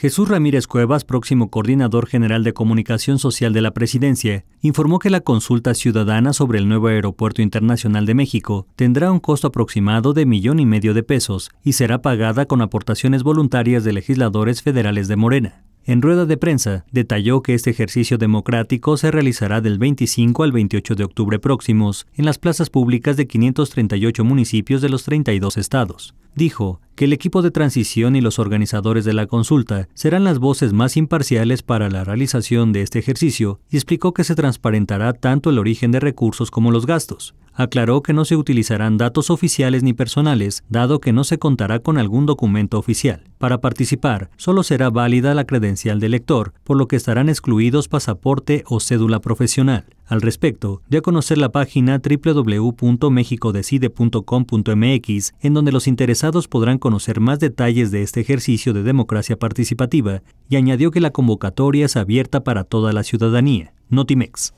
Jesús Ramírez Cuevas, próximo coordinador general de comunicación social de la presidencia, informó que la consulta ciudadana sobre el nuevo aeropuerto internacional de México tendrá un costo aproximado de millón y medio de pesos y será pagada con aportaciones voluntarias de legisladores federales de Morena. En rueda de prensa, detalló que este ejercicio democrático se realizará del 25 al 28 de octubre próximos en las plazas públicas de 538 municipios de los 32 estados. Dijo que el equipo de transición y los organizadores de la consulta serán las voces más imparciales para la realización de este ejercicio y explicó que se transparentará tanto el origen de recursos como los gastos. Aclaró que no se utilizarán datos oficiales ni personales, dado que no se contará con algún documento oficial. Para participar, solo será válida la credencial del lector, por lo que estarán excluidos pasaporte o cédula profesional. Al respecto, dio a conocer la página www.mexicodecide.com.mx, en donde los interesados podrán conocer más detalles de este ejercicio de democracia participativa, y añadió que la convocatoria es abierta para toda la ciudadanía. Notimex.